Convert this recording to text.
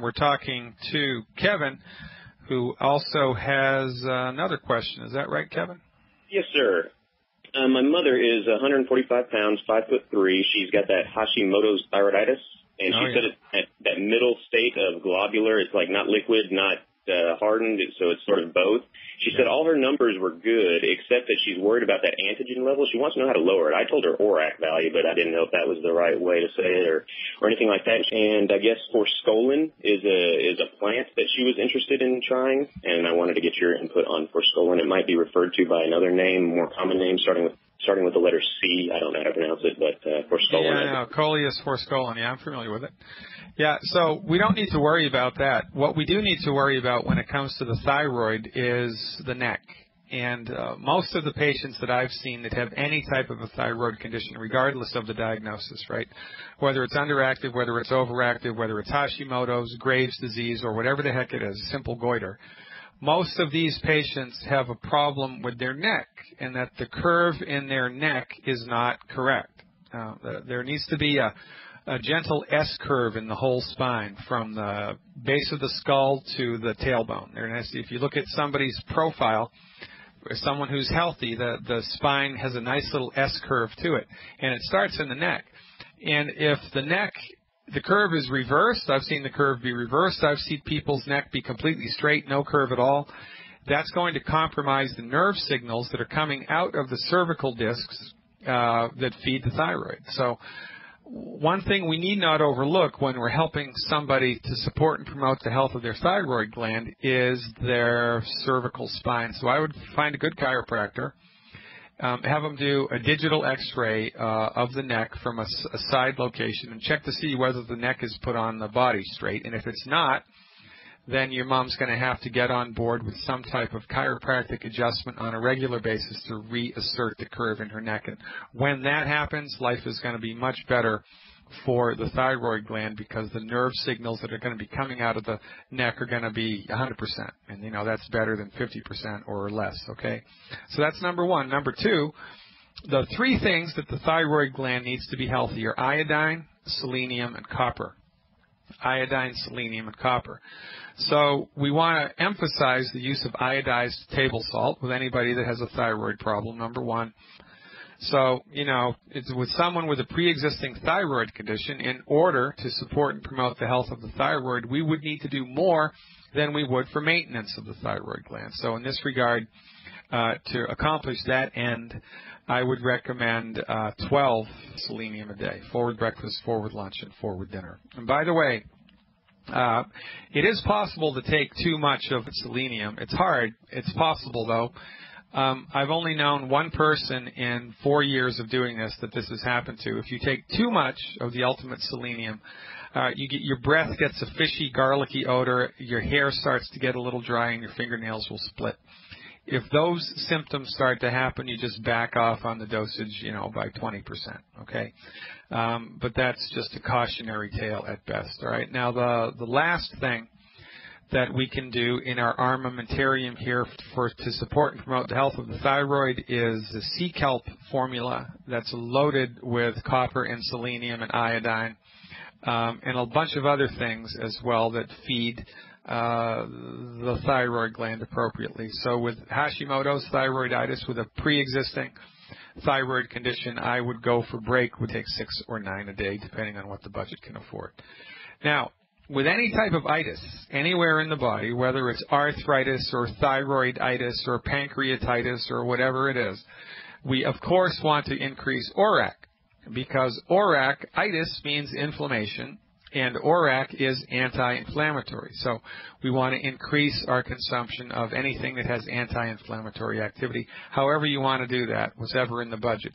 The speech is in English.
We're talking to Kevin, who also has uh, another question. Is that right, Kevin? Yes, sir. Uh, my mother is 145 pounds, five foot three. She's got that Hashimoto's thyroiditis, and Oh, she yeah. said it's at that middle state of globular. It's like not liquid, not uh, hardened, so it's sort of both. She said all her numbers were good, except that she's worried about that antigen level. She wants to know how to lower it. I told her ORAC value, but I didn't know if that was the right way to say it or or anything like that. And I guess forskolin is a is a plant that she was interested in trying, and I wanted to get your input on forskolin. It might be referred to by another name, more common name, starting with starting with the letter C. I don't know how to pronounce it, but uh, forskolin. Yeah, no, coleus forskolin. Yeah, I'm familiar with it. Yeah, so we don't need to worry about that. What we do need to worry about when it comes to the thyroid is the neck. And uh, most of the patients that I've seen that have any type of a thyroid condition, regardless of the diagnosis, right, whether it's underactive, whether it's overactive, whether it's Hashimoto's, Graves' disease, or whatever the heck it is, simple goiter, most of these patients have a problem with their neck, and that the curve in their neck is not correct. Uh, there needs to be a, a gentle S curve in the whole spine from the base of the skull to the tailbone. There if you look at somebody's profile, someone who's healthy, the, the spine has a nice little S curve to it, and it starts in the neck. And if the neck, the curve is reversed, I've seen the curve be reversed, I've seen people's neck be completely straight, no curve at all, that's going to compromise the nerve signals that are coming out of the cervical discs uh, that feed the thyroid. So one thing we need not overlook when we're helping somebody to support and promote the health of their thyroid gland is their cervical spine. So I would find a good chiropractor, um, have them do a digital X-ray uh, of the neck from a, a side location and check to see whether the neck is put on the body straight. And if it's not, then your mom's going to have to get on board with some type of chiropractic adjustment on a regular basis to reassert the curve in her neck. And when that happens, life is going to be much better for the thyroid gland because the nerve signals that are going to be coming out of the neck are going to be 100%. And, you know, that's better than 50% or less, okay? So that's number one. Number two, the three things that the thyroid gland needs to be healthy are iodine, selenium, and copper iodine, selenium, and copper. So we want to emphasize the use of iodized table salt with anybody that has a thyroid problem, number one. So, you know, it's with someone with a pre-existing thyroid condition, in order to support and promote the health of the thyroid, we would need to do more than we would for maintenance of the thyroid gland. So in this regard, uh, to accomplish that end, I would recommend uh, 12 selenium a day, forward breakfast, forward lunch, and forward dinner. And by the way, uh, it is possible to take too much of selenium. It's hard. It's possible though. Um, I've only known one person in four years of doing this that this has happened to. If you take too much of the ultimate selenium, uh, you get your breath gets a fishy, garlicky odor. Your hair starts to get a little dry, and your fingernails will split. If those symptoms start to happen, you just back off on the dosage, you know, by 20%. Okay, um, but that's just a cautionary tale at best. All right. Now the the last thing that we can do in our armamentarium here for to support and promote the health of the thyroid is the sea kelp formula that's loaded with copper and selenium and iodine um, and a bunch of other things as well that feed uh, the thyroid gland appropriately. So with Hashimoto's thyroiditis with a pre-existing thyroid condition, I would go for break would take six or nine a day depending on what the budget can afford. Now, with any type of itis anywhere in the body, whether it's arthritis or thyroiditis or pancreatitis or whatever it is, we of course want to increase ORAC because ORAC, itis means inflammation and ORAC is anti-inflammatory. So we want to increase our consumption of anything that has anti-inflammatory activity. However you want to do that, whatever in the budget.